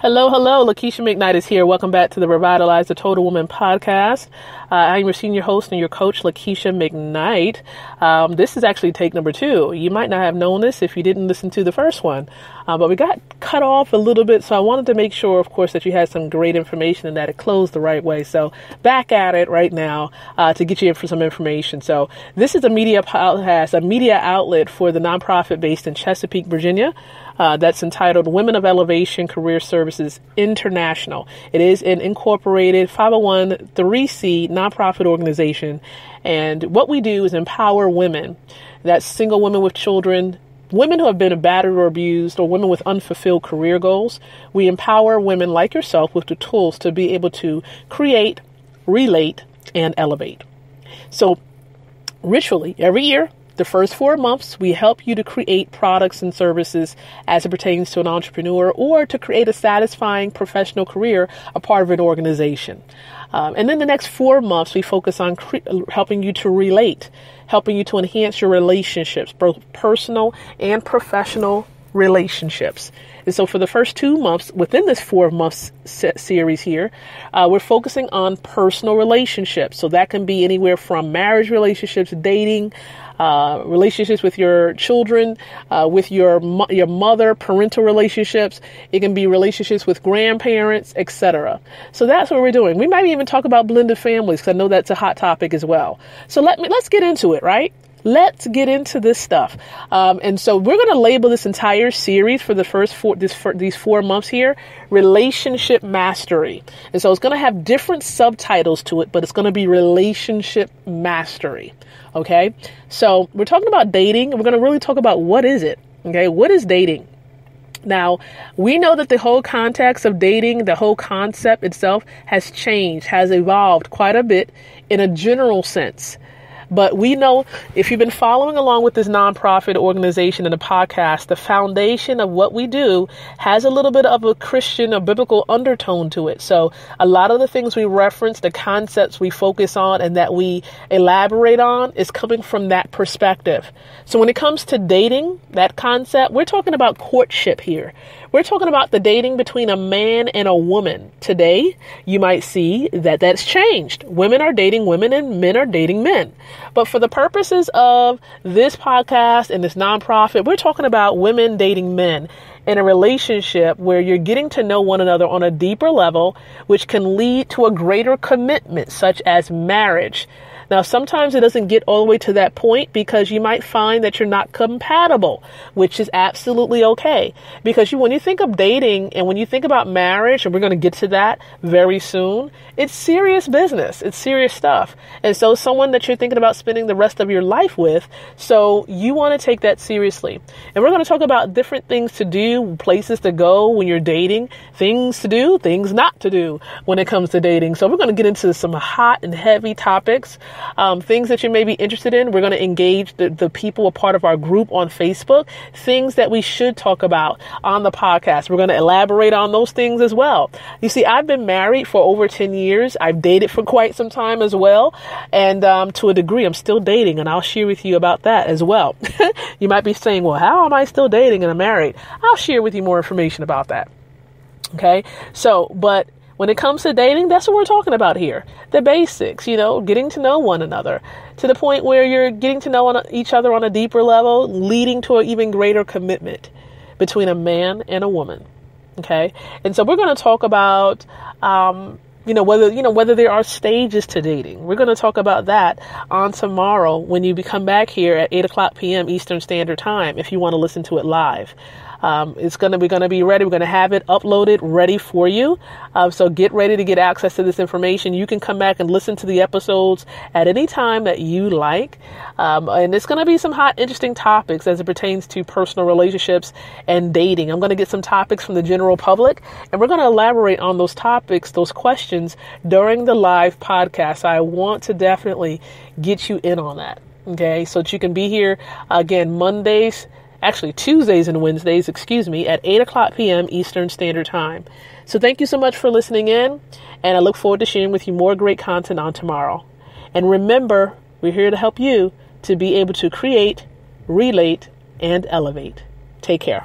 Hello, hello. Lakeisha McKnight is here. Welcome back to the Revitalize the Total Woman podcast. Uh, I'm your senior host and your coach, Lakeisha McKnight. Um, this is actually take number two. You might not have known this if you didn't listen to the first one, uh, but we got cut off a little bit, so I wanted to make sure, of course, that you had some great information and that it closed the right way. So back at it right now uh, to get you in for some information. So this is a media podcast, a media outlet for the nonprofit based in Chesapeake, Virginia uh, that's entitled Women of Elevation Career Services International. It is an incorporated 501c nonprofit organization. And what we do is empower women, that's single women with children, women who have been battered or abused, or women with unfulfilled career goals. We empower women like yourself with the tools to be able to create, relate, and elevate. So, ritually, every year, the first four months, we help you to create products and services as it pertains to an entrepreneur or to create a satisfying professional career, a part of an organization. Um, and then the next four months, we focus on cre- helping you to relate, helping you to enhance your relationships, both personal and professional relationships. And so, for the first two months within this four months series here, uh, we're focusing on personal relationships. So, that can be anywhere from marriage relationships, dating, uh, relationships with your children, uh, with your mo- your mother, parental relationships. It can be relationships with grandparents, etc. So that's what we're doing. We might even talk about blended families because I know that's a hot topic as well. So let me let's get into it, right? Let's get into this stuff. Um, and so we're going to label this entire series for the first four, this, for these four months here, relationship mastery. And so it's going to have different subtitles to it, but it's going to be relationship mastery. Okay. So we're talking about dating. We're going to really talk about what is it? Okay. What is dating? Now, we know that the whole context of dating, the whole concept itself has changed, has evolved quite a bit in a general sense. But we know if you've been following along with this nonprofit organization and the podcast, the foundation of what we do has a little bit of a Christian or biblical undertone to it. So a lot of the things we reference, the concepts we focus on and that we elaborate on is coming from that perspective. So when it comes to dating, that concept, we're talking about courtship here. We're talking about the dating between a man and a woman. Today, you might see that that's changed. Women are dating women and men are dating men. But for the purposes of this podcast and this nonprofit, we're talking about women dating men in a relationship where you're getting to know one another on a deeper level, which can lead to a greater commitment, such as marriage. Now, sometimes it doesn't get all the way to that point because you might find that you're not compatible, which is absolutely okay. Because you, when you think of dating and when you think about marriage, and we're going to get to that very soon, it's serious business. It's serious stuff. And so, someone that you're thinking about spending the rest of your life with, so you want to take that seriously. And we're going to talk about different things to do, places to go when you're dating, things to do, things not to do when it comes to dating. So, we're going to get into some hot and heavy topics um, things that you may be interested in. We're going to engage the, the people a part of our group on Facebook, things that we should talk about on the podcast. We're going to elaborate on those things as well. You see, I've been married for over 10 years. I've dated for quite some time as well. And um, to a degree, I'm still dating, and I'll share with you about that as well. you might be saying, well, how am I still dating and I'm married? I'll share with you more information about that. Okay. So, but when it comes to dating, that's what we're talking about here. The basics, you know, getting to know one another to the point where you're getting to know each other on a deeper level, leading to an even greater commitment between a man and a woman. Okay. And so we're going to talk about, um, you know whether you know whether there are stages to dating we're going to talk about that on tomorrow when you come back here at 8 o'clock p.m eastern standard time if you want to listen to it live um, it's to be to be ready. We're to have it uploaded, ready for you. Uh, so get ready to get access to this information. You can come back and listen to the episodes at any time that you like. Um, and it's to be some hot, interesting topics as it pertains to personal relationships and dating. I'm to get some topics from the general public, and we're to elaborate on those topics, those questions during the live podcast. I want to definitely get you in on that. Okay, so that you can be here again Mondays actually Tuesdays and Wednesdays, excuse me, at 8 o'clock p.m. Eastern Standard Time. So thank you so much for listening in, and I look forward to sharing with you more great content on tomorrow. And remember, we're here to help you to be able to create, relate, and elevate. Take care.